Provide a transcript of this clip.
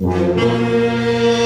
Música